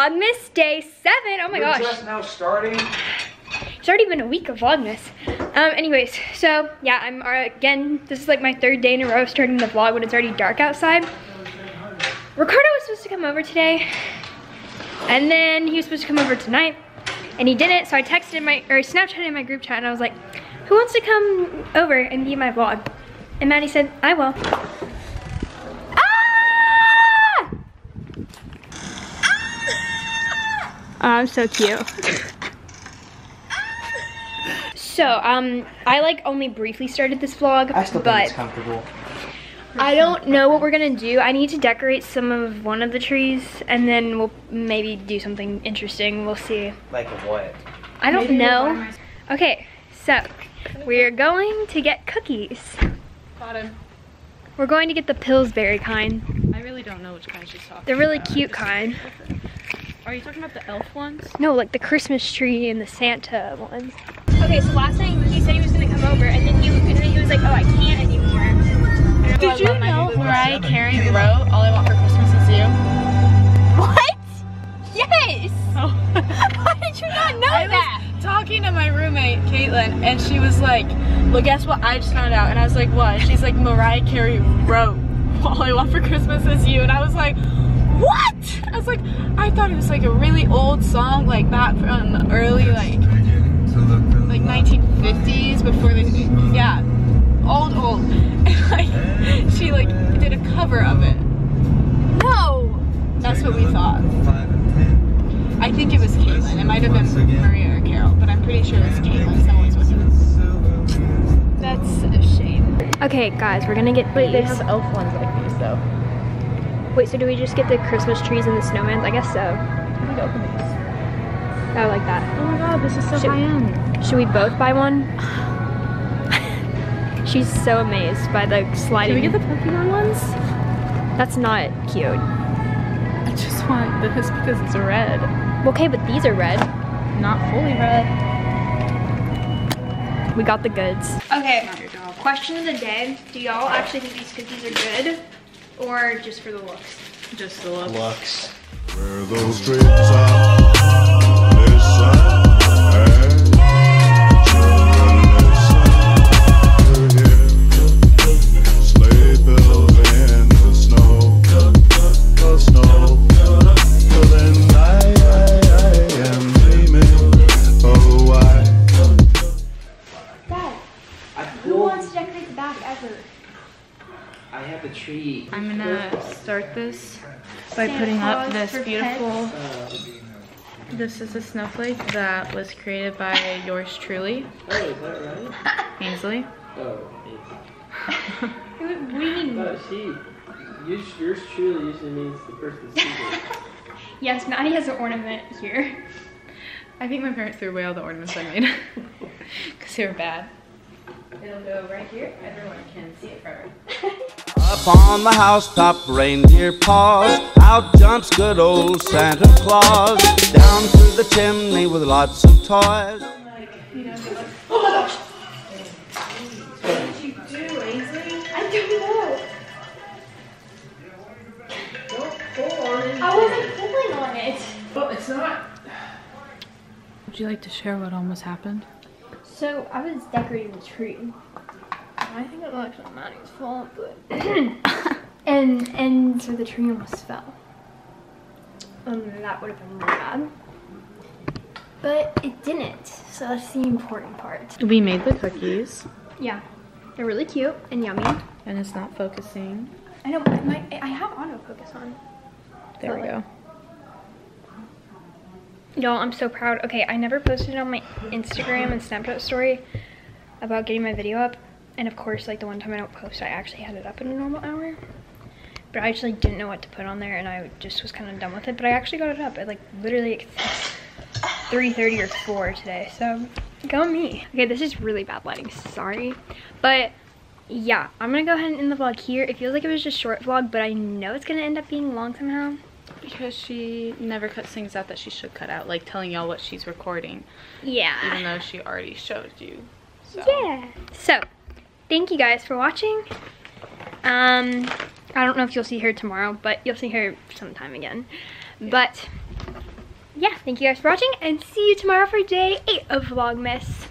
Vlogmas day seven. Oh my You're gosh. just now starting. It's already been a week of Vlogmas. Um, anyways, so yeah, I'm uh, again, this is like my third day in a row starting the vlog when it's already dark outside. Ricardo was supposed to come over today, and then he was supposed to come over tonight, and he didn't, so I texted my, or Snapchatted in my group chat, and I was like, who wants to come over and be my vlog? And Maddie said, I will. Oh, I'm so cute. So, um, I like only briefly started this vlog, I still think but it's comfortable. I don't know what we're gonna do. I need to decorate some of one of the trees, and then we'll maybe do something interesting. We'll see. Like what? I don't Maybe know. Okay, so we're going to get cookies. Got him. We're going to get the Pillsbury kind. I really don't know which kind she's talking The really about. Cute just- kind. Are you talking about the elf ones? No, like the Christmas tree and the Santa ones. Okay, so last night he said he was gonna come over, and then he, and then he was like, "Oh, I can't anymore." Did you know Mariah Carey wrote All I Want for Christmas Is You? What? Yes. Oh. How did you not know I that? was talking to my roommate, Caitlin, and she was like, well, guess what? I just found out. And I was like, what? She's like, Mariah Carey wrote All I Want for Christmas Is You. And I was like, what? I was like, I thought it was like a really old song, like that from the early, like, like 1950s before they, yeah, old, old. And like, she like did a cover of it. No. That's what we thought. I think it was Caitlin. It might have been Maria or Carol, Okay, guys, we're gonna get Wait, they these. have elf ones like these though. Wait, so do we just get the Christmas trees and the snowmans? I guess so. Open these. I like that. Oh my god, this is so Should- high end. Should we both buy one? She's so amazed by the sliding. Can we get the Pokemon ones? That's not cute. I just want this because it's red. Okay, but these are red. Not fully red. We got the goods. Okay, Not your dog. question of the day. Do y'all actually think these cookies are good? Or just for the looks? Just the look. Looks. Decorate the ever? I have a tree. I'm gonna start this by Santa putting up this beautiful. Uh, This is a snowflake that was created by yours truly, oh, is that right? Ainslee. Oh, What do you mean? No, she. Yours, yours truly usually means the person's secret. Yes, Maddie has an ornament here. I think my parents threw away all the ornaments I made because they were bad. It'll go right here. Everyone can see it forever. Up on the housetop, reindeer paws. Out jumps good old Santa Claus. Down through the chimney with lots of toys. Oh oh what did you do, Ainslee? I don't know. I wasn't pulling on it. Well, it's not. Would you like to share what almost happened? So I was decorating the tree. I think it was actually Maddie's fault, but and and so the tree almost fell. Um, that would have been really bad. But it didn't, so that's the important part. We made the cookies, Yeah, they're really cute and yummy. and it's not focusing. I know, but my I have autofocus on. There we go. Y'all, I'm so proud. Okay, I never posted on my Instagram and Snapchat story about getting my video up. And of course, like the one time I don't post, I actually had it up in a normal hour. But I actually didn't know what to put on there and I just was kind of done with it. But I actually got it up at like literally 3.30 or 4 today. So go me. Okay, this is really bad lighting. Sorry. But yeah, I'm going to go ahead and end the vlog here. It feels like it was just short vlog, but I know it's going to end up being long somehow. Because she never cuts things out that she should cut out, like telling y'all what she's recording, Yeah. even though she already showed you. So. Yeah. So, thank you guys for watching. Um, I don't know if you'll see her tomorrow, but you'll see her sometime again. But yeah, thank you guys for watching and see you tomorrow for day eight of Vlogmas.